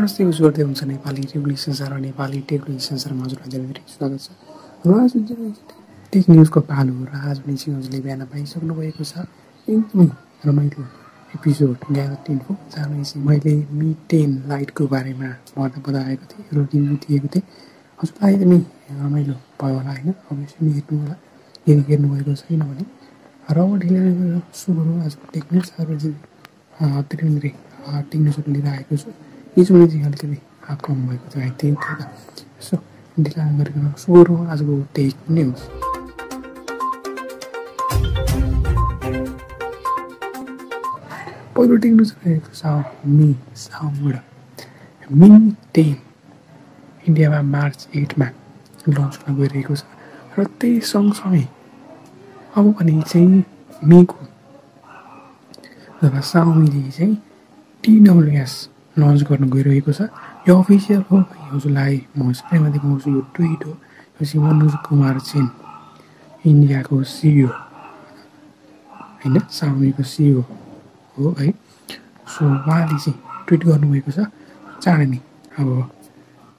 जस्तै युज गर्दै हुन्छ नेपाली टेक्नोलोजी संसार र नेपाली टेक्नोलोजी संसारमा हजुरलाई धेरै स्वागत छ र आज टेक न्युजको पालो र आज पनि हजुरले बिहान पाइसक्नु भएको छ एकदमै रमाइलो एपिसोड ग्यादर टेनको जहाँ चाहिँ मैले मी टेन लाइटको बारेमा भन्दा बताएको थिएँ र रिभ्यू दिएको थिएँ हजुरलाई एकदमै रमाइलो भयो होला होइन अवश्य हेर्नु होला यदि हेर्नुभएको छैन भने र ढिलो सुरु आजको टेक न्युज र चाहिँ धेरै धेरै टेक न्युजहरू लिएर आएको छु हिजो चाहिँ अलिकति कम भएको थियो है त्यही थियो त यसो ढिला गरेर सुरु आजको टेक न्युज पहिलो टेक न्युज रहेको छ मी साउबाट मी टेन इन्डियामा मार्च एटमा लन्च हुन गइरहेको छ। र त्यही सँगसँगै अब भने चाहिँ मेको अथवा साउमीले चाहिँ टिडब्लुएस लन्च गर्न गइरहेको छ। यो अफिसियल हो। हजुरलाई म स्क्रिनमा देखाउँछु यो ट्विट हो। मनोज कुमार सेन इन्डियाको सिइओ होइन? साउमीको सिइओ हो है? सो उहाँले चाहिँ ट्विट गर्नुभएको छ। चाँडै नै अब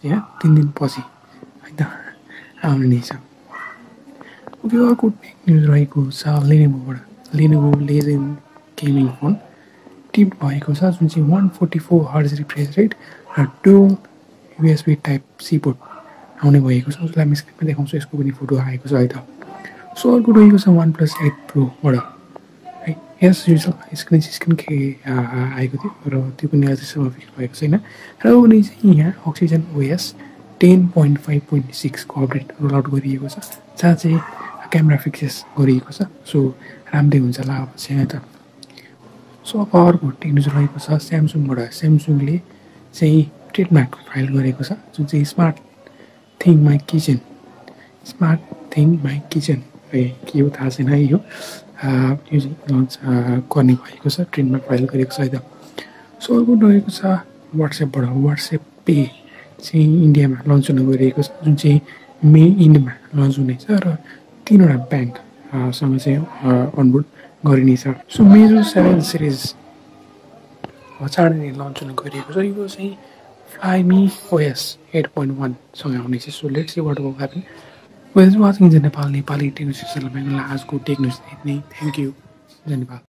यहाँ तिन दिनपछि होइन आउने नै छ ओके अर्को न्युज रहेको छ लेनेभोबाट Lenovo legend gaming phone tip भएको छ जुन चाहिँ one forty four hertz refresh rate र टु युएसबी टाइप सिपोर्ट आउने भएको छ उसलाई हामी स्क्रिनमा देखाउँछु यसको पनि फोटो आएको छ है त। सो अर्को रहेको छ वान प्लस एट प्रोबाट है यस युजल स्क्रिन स्क्रिन के आएको थियो र त्यो पनि अझैसम्म फिक्स भएको छैन। र उनी चाहिँ यहाँ Oxygen OS ten point five point सिक्सको update roll out गरिएको छ जहाँ चाहिँ क्यामेरा फिक्सेस गरिएको छ। सो राम्रै हुन्छ होला अब चाहिँ त। सो अब अर्को टेक्नोलोजी रहेको छ स्यामसङबाट स्यामसङले चाहिँ ट्रेडमार्क फाइल गरेको छ जुन चाहिँ smart thing my kitchen smart thing my kitchen है के हो थाहा छैन है यो। यो चाहिँ लन्च गर्ने भएको छ ट्रेडमार्क फाइल गरेको छ त सो अर्को रहेको छ वाट्सएपबाट वाट्सएप पे चाहिँ इन्डियामा लन्च हुन गइरहेको छ जुन चाहिँ मे इन्डमा लन्च हुनेछ र तिनवटा ब्याङ्कसँग चाहिँ अनबोर्ड गरिनेछ सो मेरो सेभेन सिरिज चाँडै नै लन्च हुन गइरहेको छ यो चाहिँ फ्लाइमी ओएस एट पोइन्ट वानसँग आउनेछ so let's see what happen. Well watching Nepal Nepali टेक्नोसिसहरूलाई आजको टेक्नोसिस नै थ्याङ्क यू नेपाल